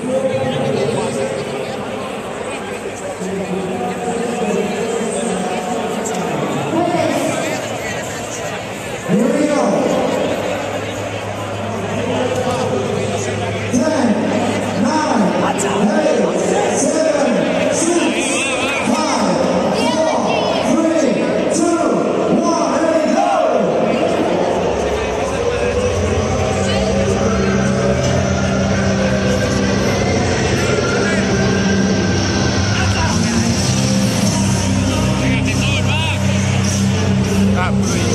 You. upgrade.